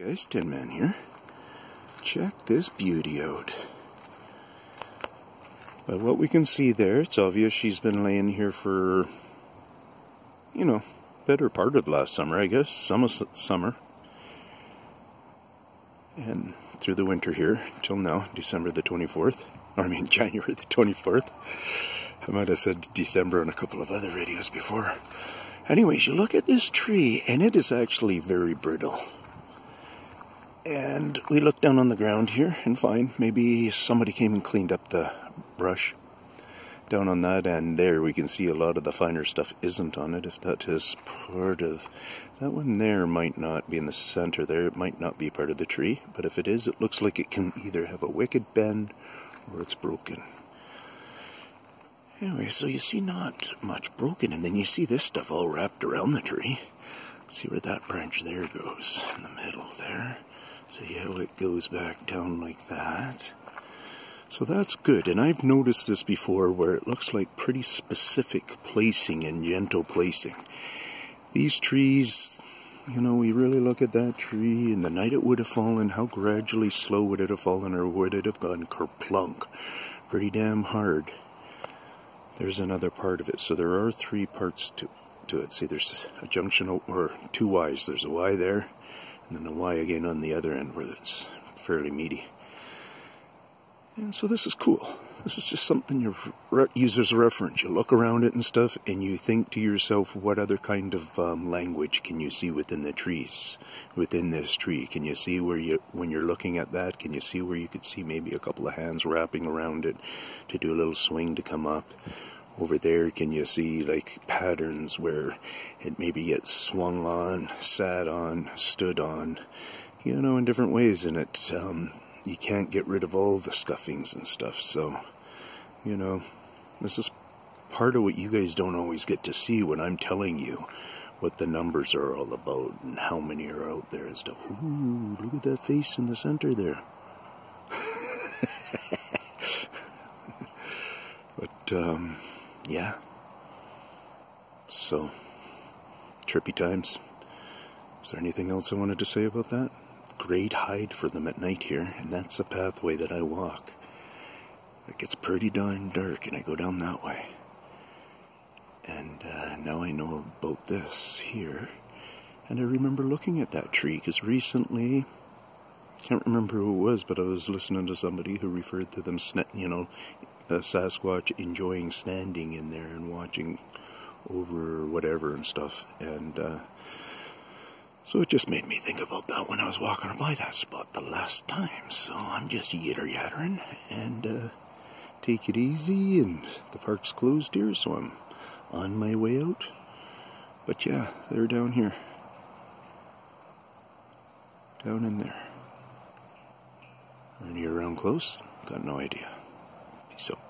Guys, Tin Man here. Check this beauty out. But what we can see there, it's obvious she's been laying here for, you know, better part of last summer, I guess. Summer, summer. And through the winter here, till now, December the 24th. Or I mean, January the 24th. I might have said December on a couple of other videos before. Anyways, you look at this tree, and it is actually very brittle. And we look down on the ground here and find maybe somebody came and cleaned up the brush down on that. And there we can see a lot of the finer stuff isn't on it if that is part of that one there might not be in the center there. It might not be part of the tree but if it is it looks like it can either have a wicked bend or it's broken. Anyway so you see not much broken and then you see this stuff all wrapped around the tree. See where that branch there goes in the middle there See how it goes back down like that? So that's good, and I've noticed this before where it looks like pretty specific placing and gentle placing. These trees, you know, we really look at that tree and the night it would have fallen, how gradually slow would it have fallen or would it have gone kerplunk? Pretty damn hard. There's another part of it. So there are three parts to, to it. See, there's a junction or two Y's. There's a Y there and a Y again on the other end where it's fairly meaty. And so this is cool. This is just something you use as a reference. You look around it and stuff, and you think to yourself, what other kind of um, language can you see within the trees, within this tree? Can you see where you, when you're looking at that, can you see where you could see maybe a couple of hands wrapping around it to do a little swing to come up? Over there can you see like patterns where it maybe gets swung on sat on stood on? You know in different ways and it um, you can't get rid of all the scuffings and stuff so you know this is part of what you guys don't always get to see when i'm telling you what the numbers are all about and how many are out there and stuff. Ooh look at that face in the center there. But um yeah. So, trippy times. Is there anything else I wanted to say about that? Great hide for them at night here, and that's the pathway that I walk. It gets pretty darn dark, and I go down that way. And uh, now I know about this here. And I remember looking at that tree, because recently, can't remember who it was, but I was listening to somebody who referred to them, you know, a Sasquatch enjoying standing in there and watching over whatever and stuff. And uh, so it just made me think about that when I was walking by that spot the last time. So I'm just yitter yattering and uh, take it easy. And the park's closed here, so I'm on my way out. But yeah, they're down here. Down in there. Are you around close? Got no idea. So.